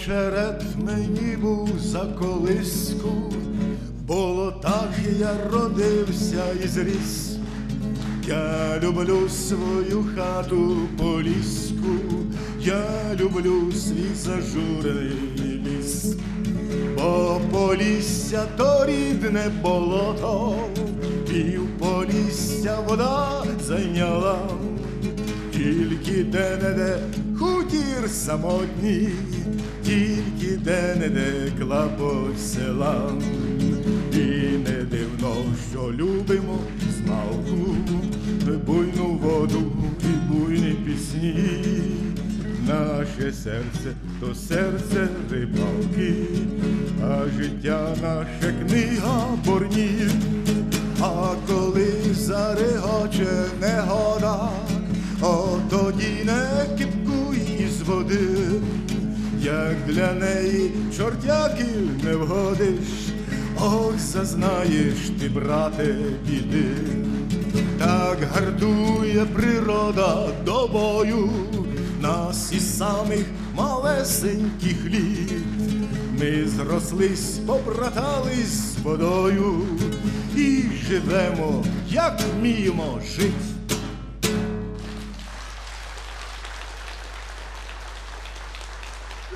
очерет мені був за колиску, болотах я родився і зріс. Я люблю свою хату поліску, я люблю свій зажурений ліс, бо полісся то рідне болото, і в полісся вода зайняла, тільки де-не-де хутір самотній, тільки де-не-де клапоть села. І не дивно, що любимо змалку, буйну воду і буйні пісні. Наше серце то серце рибалки, а життя наша книга борнів. А коли зарегоче негода, о тоді не кипкуй з води, як для неї чортяків не вгодиш, ох, зазнаєш ти, брате, біди, так гардує природа до бою, нас із самих малесеньких літ. Ми зрослись, побратались з водою і живемо, як вміємо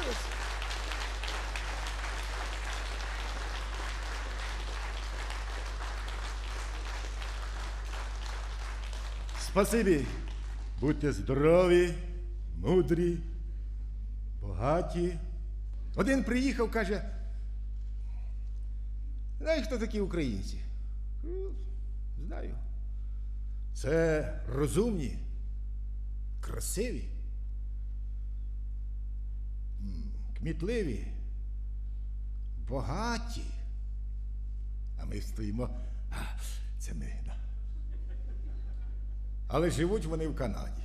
жити. Спасибі. Будьте здорові, мудрі, богаті. Один приїхав, каже. Знаєш, хто такі українці? «Ну, Знаю. Це розумні, красиві, кмітливі, багаті. А ми стоїмо. А, це ми. Але живуть вони в Канаді.